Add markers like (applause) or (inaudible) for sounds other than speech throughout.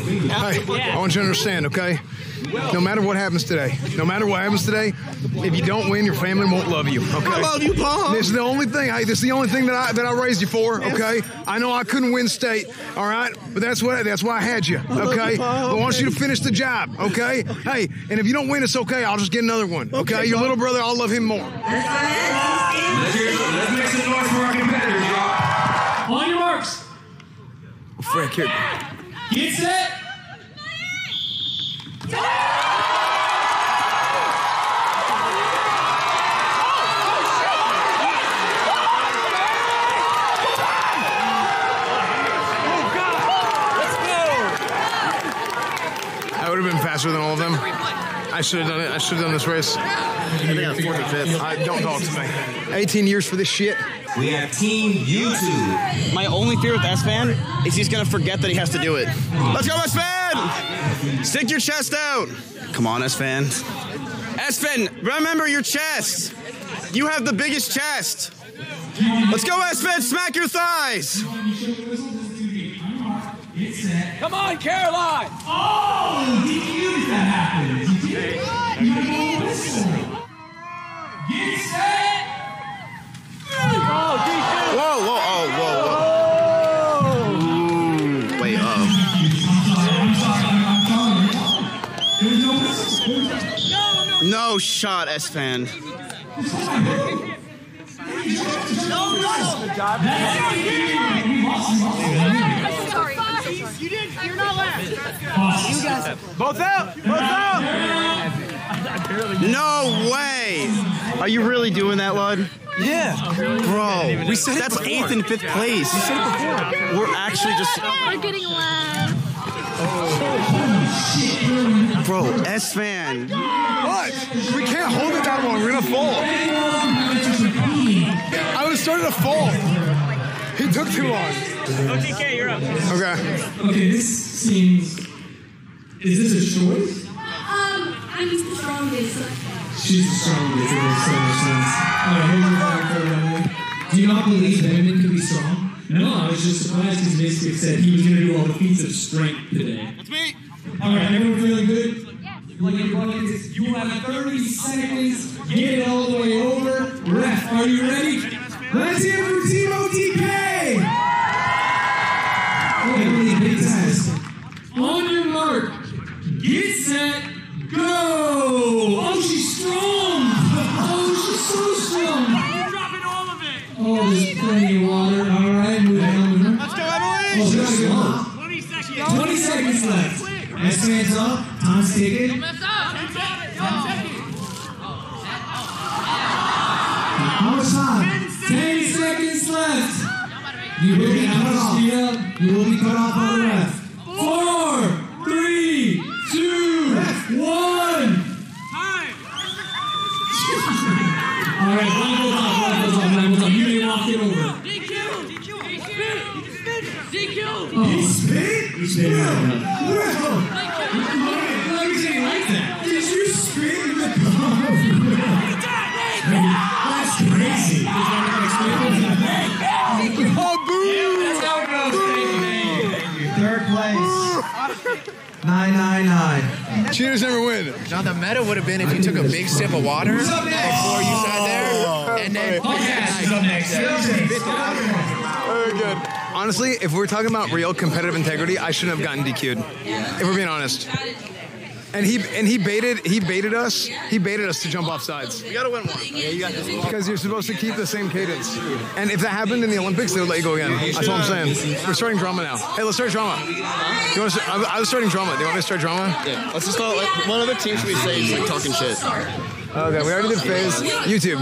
Hey, I want you to understand, okay? No matter what happens today, no matter what happens today, if you don't win, your family won't love you. Okay. I love you, Paul. This is the only thing. Hey, this is the only thing that I that I raised you for. Okay. I know I couldn't win state. All right, but that's what that's why I had you. love Okay. you, But I want you to finish the job. Okay. Hey, and if you don't win, it's okay. I'll just get another one. Okay. Your little brother, I'll love him more. Let's, hear, let's make some noise for our competitors, y'all. On your marks. Frick, here. Get set. I would have been faster than all of them. I should have done it. I should have done this race. I think I'm fourth or fifth. I, don't talk to me. 18 years for this shit. We have Team YouTube. My only fear with Esfand is he's gonna forget that he has to do it. Let's go, Esfand! Stick your chest out. Come on, Esfand. Esfand, remember your chest. You have the biggest chest. Let's go, Esfand. Smack your thighs. Come on, Caroline. Oh, DQ did that happen? Get set. Whoa, whoa, oh, whoa, whoa. Ooh, wait, uh. No shot, Esfand. No, no, Sorry. You didn't. You're not left. You guys. Both out. Both out. No way! Are you really doing that, Lud? Yeah. Oh, bro, We said it that's eighth and fifth place. We said it before. We're actually just, We're getting loud. bro, Esfand. What? We can't hold it that long. We're gonna fall. I was starting to fall. He took too long. OTK, you're up. Okay. Okay, this seems. Is this a choice? I'm the strongest. She's the strongest. It makes so much sense. Alright, here's your. Do you not believe that women can be strong? No, I was just surprised because Mizkif said he was going to do all the feats of strength today. That's me. Alright, everyone feeling good? Like your buckets, you have 30 seconds. Get it all the way over. Ref, are you ready? Let's hear it for left. Next man's up. Tom's taking. How much time? 10 seconds left. You will be cut off. You will be cut off by the ref. Four, three, two, one. Time. All right, blindfolds off, blindfolds off, blindfolds off. You may walk it over. DQ. DQ. DQ. He spit? He spit. Bro, Let Did you the? That's crazy. Oh, boo! That's how it goes. Third place. 999. Cheaters never win. Now the meta would have been if you took a big sip of water before you sat there, and then oh, Very good. Honestly, if we're talking about real competitive integrity, I shouldn't have gotten DQ'd. If we're being honest. And he and he baited he baited us. He baited us to jump off sides. We gotta win one. Because you're supposed to keep the same cadence. And if that happened in the Olympics, they would let you go again. That's what I'm saying. We're starting drama now. Hey, let's start drama. Do you want to, I I was starting drama. Do you want me to start drama? Yeah, let's just call it, like, one other team should we say is like talking shit. Okay, we already did FaZe. YouTube.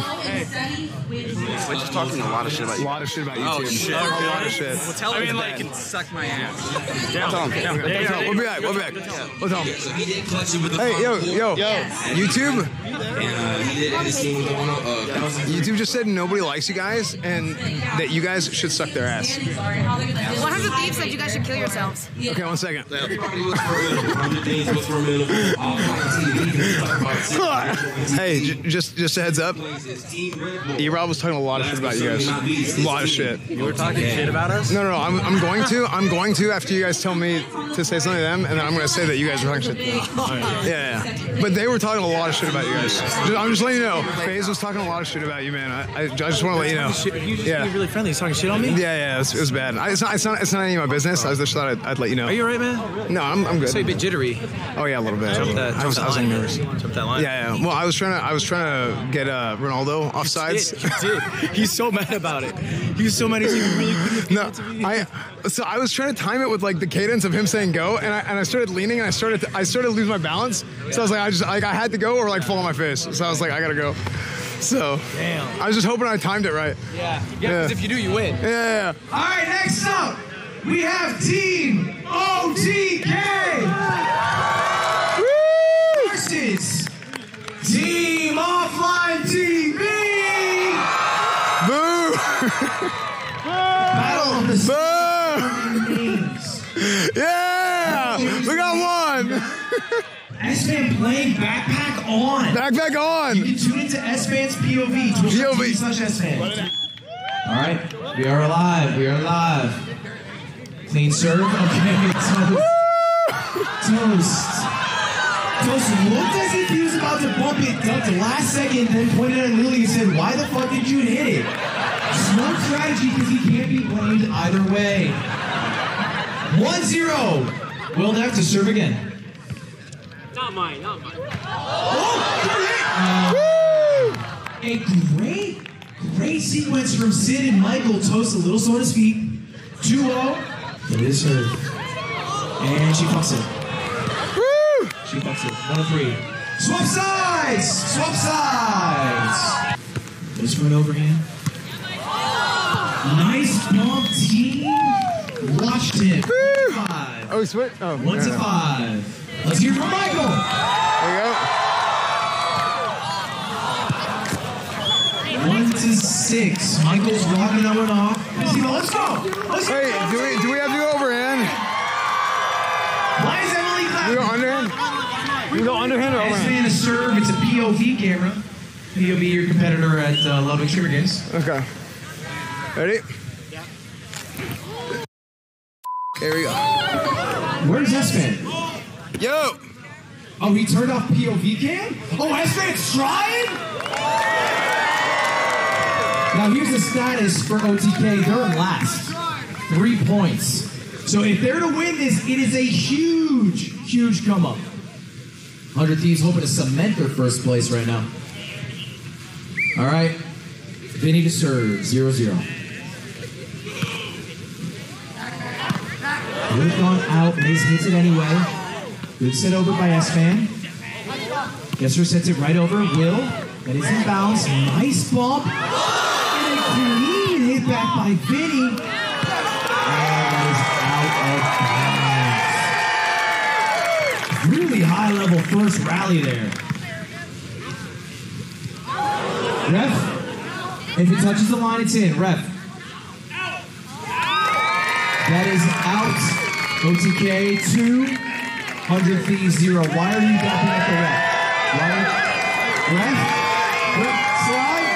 We're just talking a lot of shit about A you. lot of shit about oh, YouTube. Oh, shit. A lot of shit. Tell him like can suck my ass. Tell him. We'll tell- We'll be back. We'll be back. We'll tell him. Hey, yo, yo, Yo. YouTube. YouTube just said nobody likes you guys and that you guys should suck their ass. 100 Thieves said you guys should kill yourselves. Okay, one second. hey, (laughs) (laughs) Hey, j- just just a heads up. E Rob was talking a lot of shit about you guys. A lot of shit. You were talking shit about us? No, no, no. I'm, I'm going to. I'm going to after you guys tell me to say something to them, and then I'm going to say that you guys were talking shit. Yeah, yeah. But they were talking a lot of shit about you guys. Just- I'm just letting you know. FaZe was talking a lot of shit about you, man. I, I, I just want to let you know. You just Yeah. really friendly. He's talking shit on me? Yeah, yeah, it was, it was bad. I, it's, not, it's, not, it's not any of my business. I just thought I'd, I'd let you know. Are you alright, man? No, I'm, I'm good. So a bit jittery. Oh yeah, a little bit. Jump that, I was, I was that line. nervous. Jump that line. Yeah, yeah. Well, I was trying to, I was trying to get uh, Ronaldo off sides. Did, you did. He's so mad about it. He's so mad. He's like, really couldn't No, I. So I was trying to time it with like the cadence of him saying go, and I and I started leaning, and I started to, I started to lose my balance. So I was like, I just like I had to go or like fall on my face. So I was like, I gotta go. So Damn. I was just hoping I timed it right. Yeah. Yeah, because Yeah. if you do, you win. Yeah, yeah, All right, next up, we have Team OTK versus Team Offline TV. yeah. Boo! Battle of the Boo! Yeah! We got one. Esfand playing backpack on. Backpack back You on. can tune into Esfand's POV, Twitch POV. slash Esfand. All right, we are alive. We are alive. Clean serve. Okay, (laughs) toast. Toast. Toast looked as if he was about to bump it at the last second, then pointed at Lily and said, Why the fuck did you hit it? Smart strategy because he can't be blamed either way. 1 0. Will have to serve again. Not mine, not mine. Oh! A great, great sequence from Sid and Michael. Toast a little slow on his feet. 2 0. It is her. And she fucks it. Woo! She fucks it. 1 3. Swap sides! Swap sides! Goes for an overhand. Nice bump, team. Watched him. Five. Oh, sweet. Oh, One to five. Let's hear from Michael. There you go. One to six. Michael's rocking that one off. Let's go. Let's go. Let's go. Hey, do we do we have to go overhand? Why is Emily Do we go underhand? We go underhand or Next overhand? man to serve. It's a POV camera. POV, your competitor at uh, Ludwig Sugar Games. Okay. Ready? Yeah. Here we go. Where's S-Man? Yo! Oh, he turned off POV cam? Oh, S-Man's trying? Now, here's the status for OTK. They're last. Three points. So if they're to win this, it is a huge, huge come up. 100 Thieves hoping to cement their first place right now. All right. Vinny to serve. 0 0. Would gone out. Miz hits it anyway. Good set over by S-Man. Jesser sets it right over. Will. That is in bounds. Nice bump. And a clean hit back by Vinny. High level first rally there. Ref. If it touches the line, it's in. Ref. That is out. OTK 2, 100 Thieves 0. Why are you dapping at the ref? Why Ref? Ref? Slide?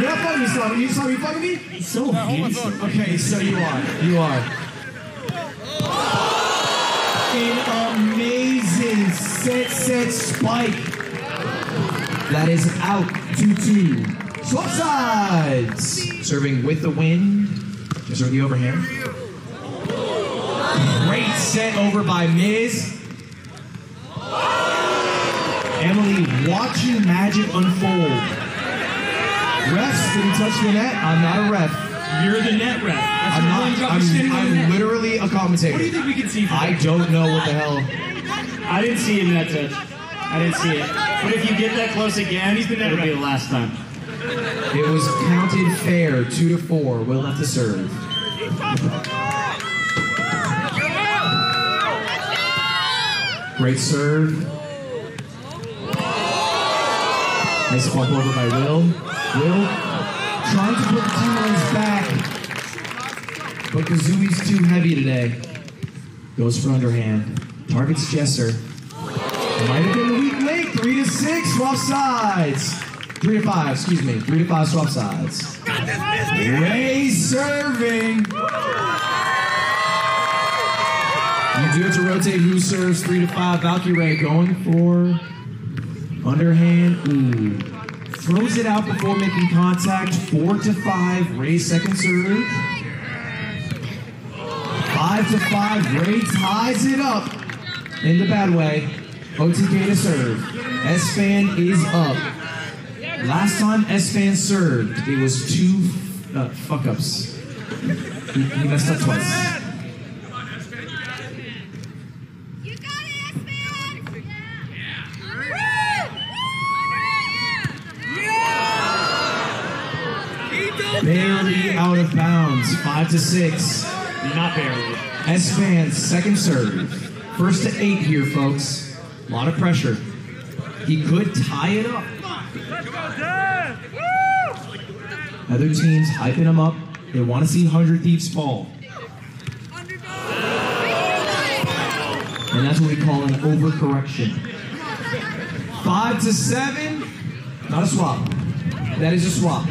You're not fucking me, Slide. You saw me fucking me? So handsome. Okay, so you are. You are. An amazing set, set spike. That is out 2-2. Swap sides. Serving with the wind. Just with the overhand. Great set over by Miz. Emily watching magic unfold. Refs didn't touch the net. I'm not a ref. You're the net ref. That's I'm not. I'm, I'm literally a commentator. What do you think we can see from I don't know what the hell. I didn't see him that touch. I didn't see it. But if you get that close again, he's net it'll be the last time. It was counted fair, two to four. Will have to serve. Great serve. Nice bump over by Will. Will trying to put the two lines back, but Kazumi's too heavy today. Goes for underhand. Targets Jesser. Might have been the weak link. Three to six, swap sides. Three to five, excuse me. Three to five, swap sides. Ray serving. You do have to rotate who serves three to five. Valkyrae going for underhand. Ooh. Throws it out before making contact. Four to five. Ray second serve. Five to five. Ray ties it up in the bad way. OTK to serve. Esfand is up. Last time Esfand served, it was two uh, fuck ups. He, he messed up twice. Barely out of bounds. Five to six. Not barely. Esfand second serve. First to eight here, folks. A lot of pressure. He could tie it up. Other teams hyping him up. They want to see 100 Thieves fall. And that's what we call an overcorrection. Five to seven. Not a swap. That is a swap.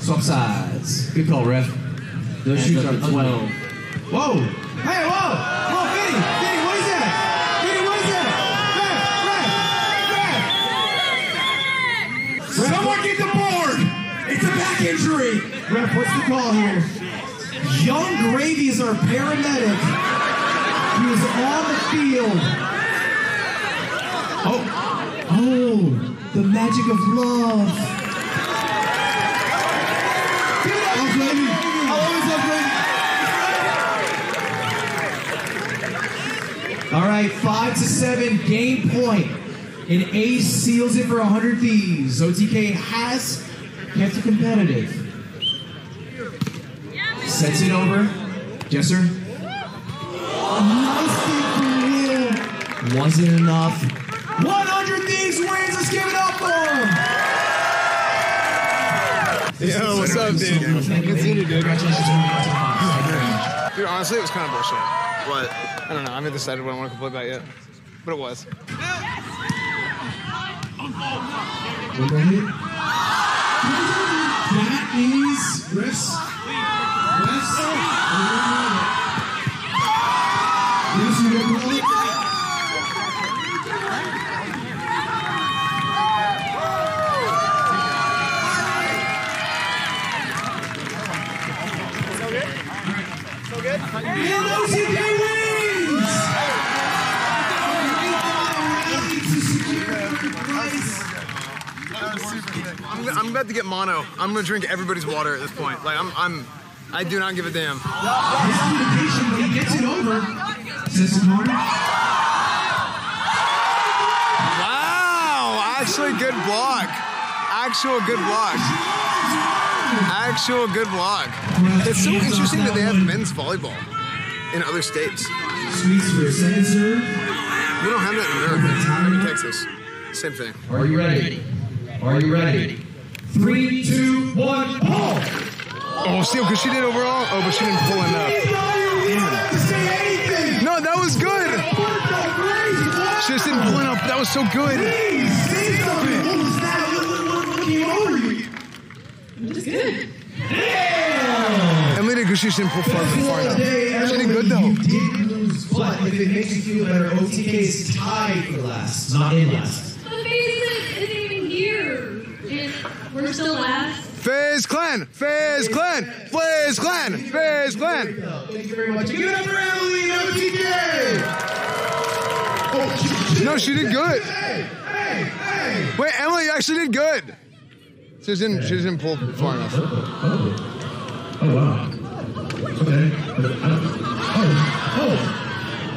Swap sides. Good call, ref. Those shoes are 12. 12. Whoa! Hey, whoa! Injury! Ref, what's the call here? Yung Gravy is our paramedic. He was on the field. Oh, oh, the magic of love. Oh, Gravy. All right, five to seven, game point. And Ace seals it for 100 Thieves. OTK has kept it competitive. Sets it over. Yes, sir. Nice for Will. Wasn't enough. 100 Thieves wins. Let's give it up for him. Yo, what's up, dude? Good seeing you, dude. Congratulations on Dude, honestly, it was kind of bullshit. What? I don't know. I haven't decided what I want to complain about yet. But it was. That is refs. Refs. Yes, you call it. And OCK wins! To secure third place. I'm, I'm about to get mono. I'm gonna drink everybody's water at this point. Like I'm, I'm, I do not give a damn. He gets it over. Connor. Wow! Actually, good block. Actual good block. Actual good block. It's so interesting that they have men's volleyball in other states. We don't have that in America. Texas. Same thing. Are you ready? Are you ready? Three, two, one, pull! Oh, see, oh, because she did overall. Oh, but she didn't pull enough. No, that was good. She just didn't pull enough. That was so good. Damn! Emily did good. She just didn't pull far, far enough. She did good though. But if it makes you feel better, OTK is tied for last, not in last. We're still last. FaZe Clan, FaZe Clan, FaZe Clan, FaZe Clan. Thank you very much. Give it up for Emily and OTK! No, she did good. Wait, Emily, you actually did good. She just didn't, she just didn't pull far enough. Oh, wow. Okay. Oh,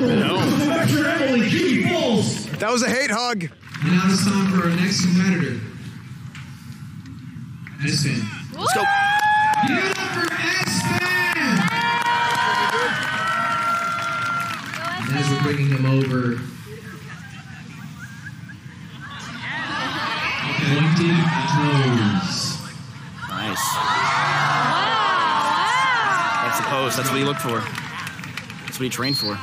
oh. Back to Emily, Cutie Bulls! That was a hate hug. And now it's time for our next competitor. Esfand. Let's go. Give it up for Esfand! And as we're bringing him over, pointing toes. Nice. Wow! That's the pose. That's what you look for. That's what you train for.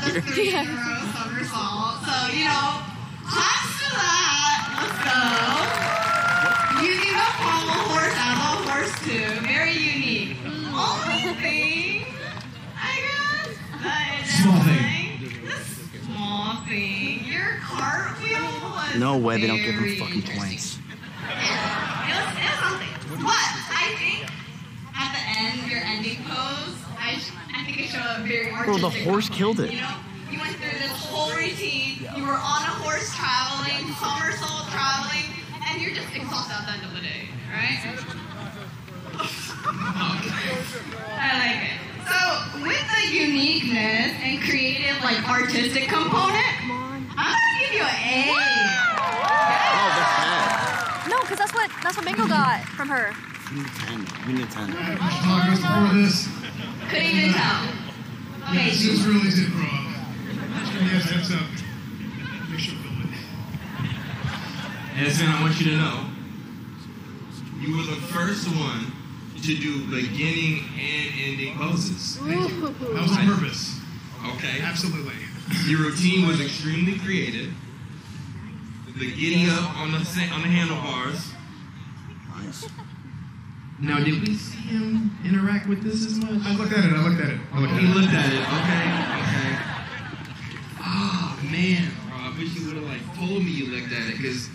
So you know. Let's go. Horse horse too. Very unique. Only thing, I guess, Small thing. Small thing. Your cartwheel was No way they don't give him fucking points. It was, it was something. But I think at the end, your ending pose, I, sh- I think it showed a very Bro, artistic. the horse killed it. You know, you went through this whole routine. You were on a horse traveling, somersault traveling, and you're just exhausted at the end of the day, right? (laughs) I like it. So with the uniqueness and creative, like artistic component, I'm gonna give you an A. Oh, that's bad. No, because that's what that's what Mango got from her. We need 10. We need 10. Progress before this. Couldn't even tell. Yeah, this is really did grow up. Yes, that's up. Make sure to film it. Edson, I want you to know, you were the first one to do beginning and ending poses. Thank you. That was on purpose. Okay. Absolutely. Your routine was extremely creative. The getting up on the on the handlebars. Nice. Now, did we see him interact with this as much? I looked at it. I looked at it. I looked at He it. looked at it. Okay. Okay. Oh man, bro, I wish you would have like told me you looked at it because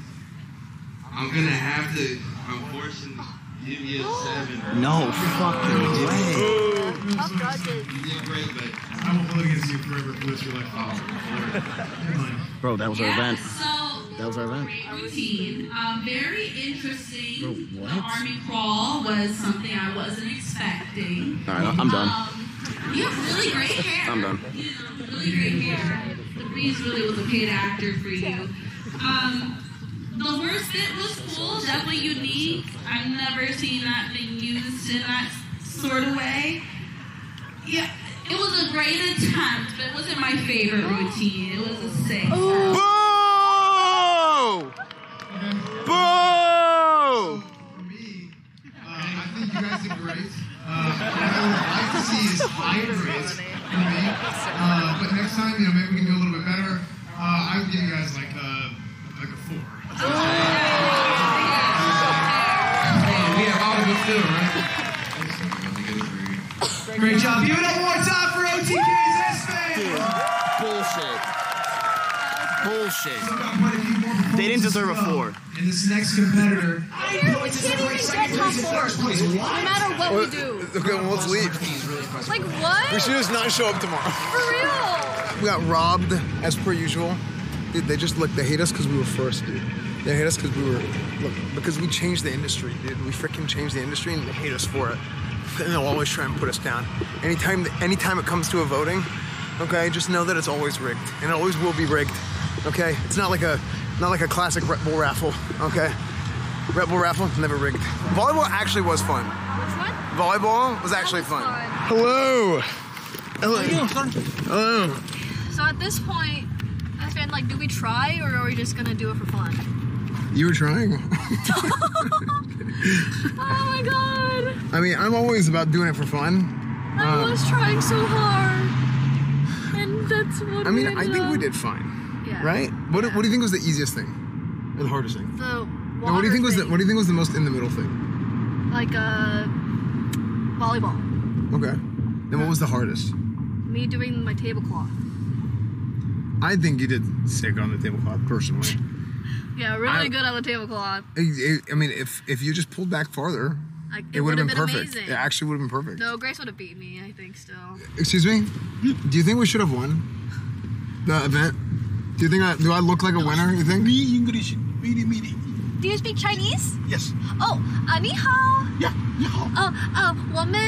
I'm gonna have to, unfortunately, give you a seven. No fucking way. Tough judges. You did great, but I will vote against you forever for this. You're like, oh, never mind. Bro, that was our event. So, That was our event. great routine. Um, very interesting. Bro, The what? army crawl was something I wasn't expecting. All right, I'm done. Um, you have really great hair. I'm done. You know, really great hair. The Breeze really was a paid actor for you. Um, the worst bit was cool, definitely unique. I've never seen that being used in that sort of way. Yeah, it was a great attempt, but it wasn't my favorite routine. It was a six. See is for me. Uh, but next time, you know, maybe we can do a little bit better. Uh, I would give you guys like uh, like a four. we have Hollywood still, right? Great job. Give it up one more time for OTK's Esfand. Bullshit. Bullshit. They didn't deserve a four. And this next competitor. We can't even get top four. No matter what we do. Okay, well, let's leave. Like what? We should just not show up tomorrow. For real. We got robbed as per usual. Dude, they just look. They hate us because we were first, dude. They hate us because we were look because we changed the industry, dude. We freaking changed the industry, and they hate us for it. And they'll always try and put us down. Anytime, anytime it comes to a voting, okay, just know that it's always rigged, and it always will be rigged. Okay, it's not like a, not like a classic Red Bull raffle. Okay, Red Bull raffle never rigged. Volleyball actually was fun. Which one? Volleyball was actually was fun. fun. Hello. Hello. Hello. So at this point, I spent like, do we try or are we just gonna do it for fun? You were trying. (laughs) (laughs) Oh my god! I mean, I'm always about doing it for fun. I Uh, was trying so hard, and that's what I mean, we I ended think we did fine. Yeah. Right? What, do- what do you think was the easiest thing? Or the hardest thing? The No, what do you think was the What do you think was the most in the middle thing? thing, like uh, volleyball. Okay. Then what was the hardest? Me doing my tablecloth. I think you did sick on the tablecloth, personally. (laughs) Yeah, really I- good on the tablecloth. I, I- I mean, if if you just pulled back farther, Like, it, would have been, perfect. amazing. It actually would have been perfect. No, Grace would have beat me. I think still. Excuse me. Do you think we should have won the event? Do you think I do I look like a winner? You think? Me English, me, me. Do you speak Chinese? Yes. Oh, uh, ni hao. Yeah. 你好。哦哦，我们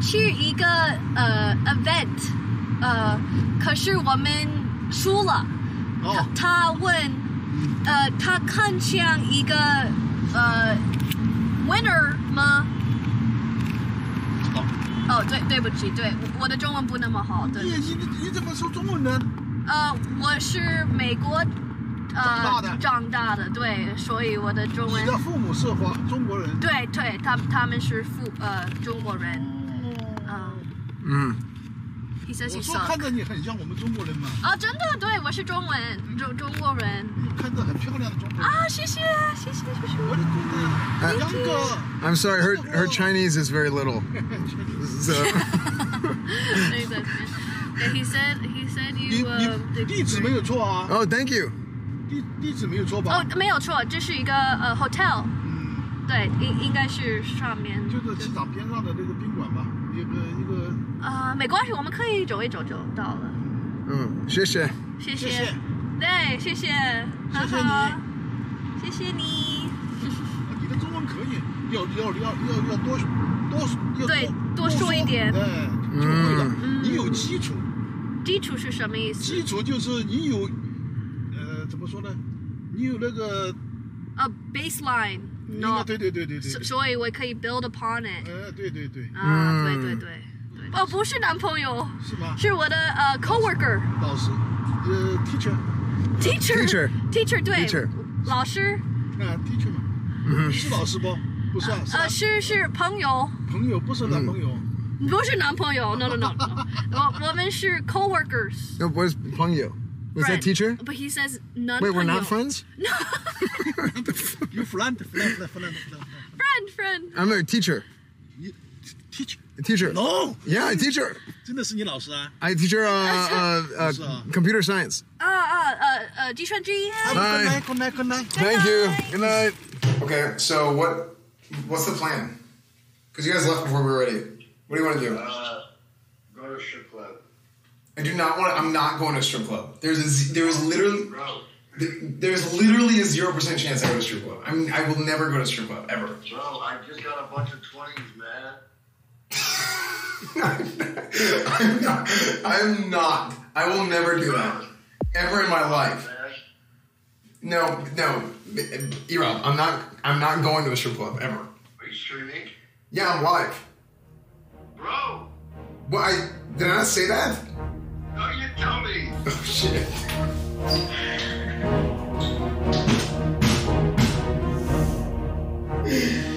去一个呃 event，呃，可是我们输了。哦。他问，呃，他看像一个呃 winner 吗？哦，对，对不起，对，我我的中文不那么好，对你。你你怎么说中文呢？呃，我是美国呃长大的长大的，对，所以我的中文你的父母是华中国人。对对，他他们是父呃中国人，嗯嗯。，he says 我 he 说看着你很像我们中国人嘛，啊，真的，对我是中文中中国人看着很漂亮的中国人。啊，谢谢谢谢谢谢。我的姑娘。I'm sorry, her her Chinese is very little. (laughs) So (laughs) he said he said you 呃 (laughs) 你地址没有错啊，Oh, thank you. 地地址没有错吧？哦，没有错，这是一个呃 hotel，对，应应该是上面就是机场边上的那个宾馆吧，一个一个。啊，没关系，我们可以走一走就到了。嗯，谢谢。谢谢，谢谢对，谢谢，很谢好，谢谢你。你的中文可以，要要要要要多多要对多说一点哎，就会了。嗯你有基础，基础是什么意思？基础就是你有，么说呢？你有那个，呃，baseline，那 no，该对对对对对所，以我可以 build upon it。呃，对对对，啊，对对对对。哦，不是男朋友，是吗？是我的呃 coworker 老师，呃，teacher，teacher teacher 对 Teacher 老师啊，teacher 嘛，嗯是老师不？不是啊，是呃是是朋友，朋友，不是男朋友。不是男朋友，no no no，no 我我们是 coworkers。No, where's Pengyu? Was that Friend. teacher? But he says none. Wait, we're not friends? (laughs) (laughs) You friend, friend, friend, friend, Friend, friend. I'm a teacher. teacher. A teacher. No. Yeah, a teacher. 真的是你老师啊？ I teach her uh, uh, Is, (laughs) uh, uh, computer science. 啊啊呃呃，计算机。 Bye. Good night, good night. Thank you. Good night. Okay, so what? What's the plan? Because you guys left before we were ready. What do you want to do? Uh, go to strip club. I do not want. I'm not going to a strip club. There's a. There is oh, literally. Bro, There's literally a zero percent chance I go to a strip club. I mean, I will never go to a strip club ever. bro, I just got a bunch of 20s, man. I'm (laughs) not. I'm not. I will never do that ever in my life. No, no, Ero, I'm not. I'm not going to a strip club ever. Are you streaming? Yeah, I'm live. Bro, What? I did I not say that? No, you. Oh, shit. Yeah. (laughs)